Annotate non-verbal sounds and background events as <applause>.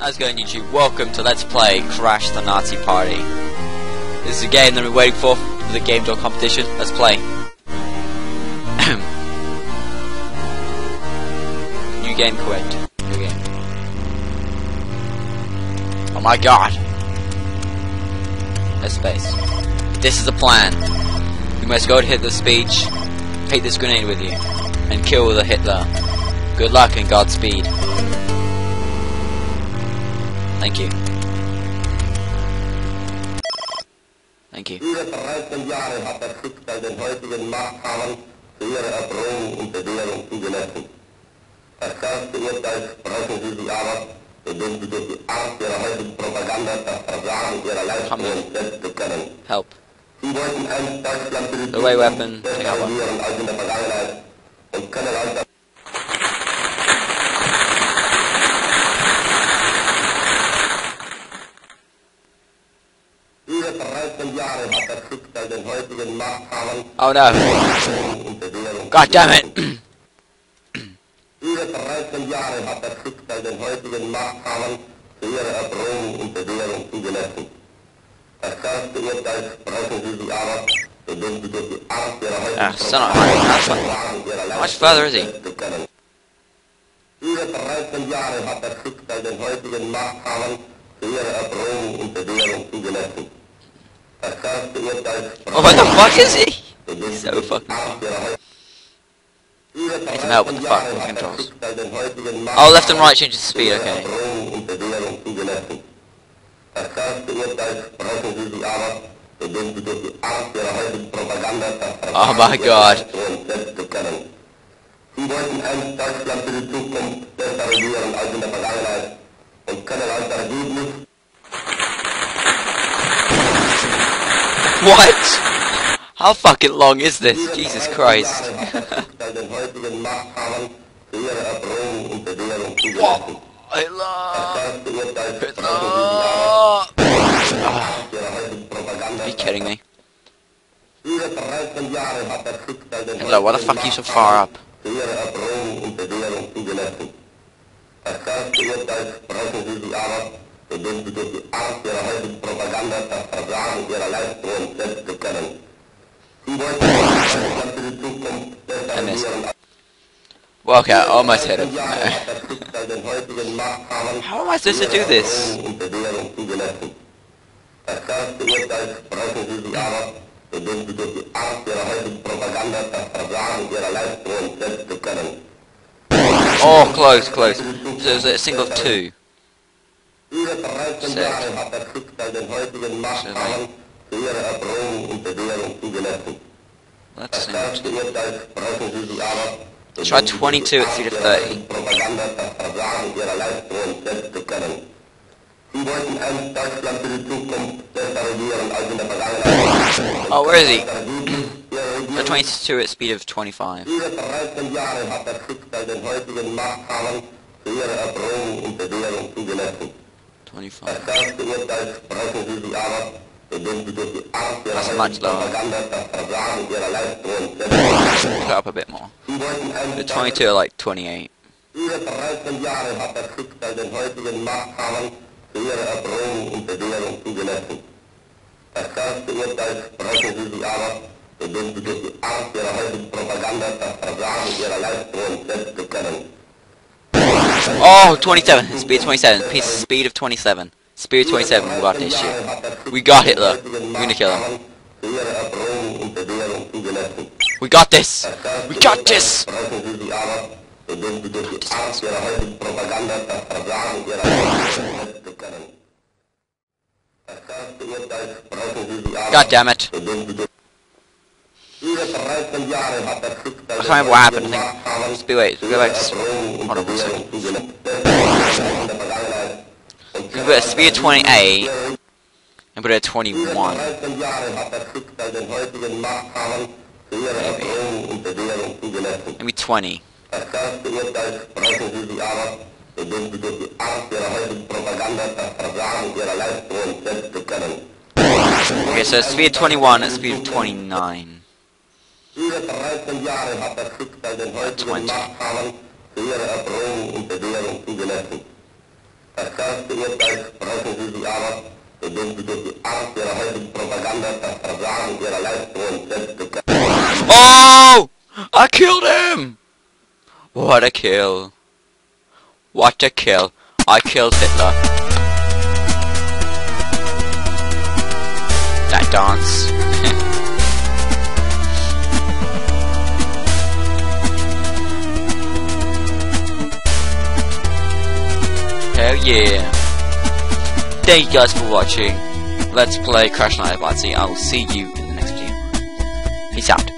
How's it going YouTube? Welcome to Let's Play Crash the Nazi Party. This is a game that we're waiting for for the Game Jolt competition. Let's play. <clears throat> New game correct. New game. Oh my god. Let's space. This is the plan. You must go to Hitler's speech, take this grenade with you, and kill the Hitler. Good luck and Godspeed. Thank you. Thank you. Viele 13 Jahre hat den heutigen Machthabern zu ihrer Erbringung und Bewährung zugelassen. Das schärfste Urteil sprechen sie sich aber, indem sie durch die Art ihrer heutigen Propaganda das Versagen ihrer Leistungen selbst bekennen. Help. Sie wollten einst Deutschland für die Away weapon. Take out one. als in der Vergangenheit und können durch die Art ihrer heutigen Ah, son of a- that's fine. Versagen ihrer How much further is he? Leistungen bekennen. Über 13 Jahre hat das Schicksal den heutigen Machthabern zu ihrer Erbringung und Bewährung zugelassen. Oh, what the fuck is he? sie so fucking Need some help with the fuck with controls. Oh, left and right changes the speed, okay. Oh my God. <laughs> What? How fucking long is this? Jesus Christ. <laughs> Are you kidding me? Über 13 Jahre hat das Schicksal den Hitler, why the fuck are you so far up? Leistungen selbst bekennen. Sie wollten Deutschland für die Zukunft besser I missed. Well, okay, I almost hit him. <laughs> How am I supposed to do this? Oh, close, close. So it's a single of two. Über 13 Sick. Jahre hat den heutigen Machthabern zu und Bewährung zugelassen. Das a single of schärfste two. Urteil sie sich aber, Try indem 22 at die speed of Art ihrer 30. heutigen Propaganda das Versagen ihrer Leistungen selbst bekennen. Sie wollten einst Deutschland für die Zukunft besser regieren als in der Vergangenheit. Oh, where is he? Ihre A 22 at speed of 25. Über 13 Jahre hat das Schicksal den heutigen Machthabern zu und Bewährung zugelassen. 25. Das schärfste Urteil sprechen sie sich aber, indem sie durch die Art ihrer That's much lower. Propaganda das Versagen ihrer Leistungen selbst Go up a bit more. The 22 are like 28. Über 13 Jahre hat das Schicksal den heutigen Machthabern zu ihrer Erbringung und Bewährung zugelassen. Das schärfste Urteil sprechen sie sich aber, indem sie durch die Art ihrer heutigen Propaganda das Versagen ihrer Leistungen selbst bekennen. Oh, 27. Speed 27. Piece speed of 27. Speed 27. We got this shit. We got Hitler. We're gonna kill him. We got this. We got this. God damn it. indem sie durch über 13 Jahre hat das Schicksal I can't what happened. I think. Speed, wait. Go back to. Hold on one second. We put a speed of 28 and put at 21. 13 Jahre hat das Schicksal den heutigen Machthabern zu ihrer Erbringung und Bewährung zugelassen. Maybe 20. Das schärfste Urteil sprechen sie sich aber, indem sie durch die Art ihrer heutigen Propaganda das Versagen ihrer Leistungen selbst bekennen. Okay, so speed of 21 and speed of 29. Über 13 Jahre hat das Schicksal den heutigen 20. Machthabern zu ihrer Erbringung und Bewährung zugelassen. Das schärfste Urteil sprechen Sie sich aber, indem Sie durch die Art Ihrer heutigen Propaganda das Versagen Ihrer Leistungen selbst bekämpfen. Oh! I killed him! What a kill. What a kill. I killed Hitler. That dance. Hell yeah. Thank you guys for watching. Let's play Crash Night Party. I will see you in the next video. Peace out.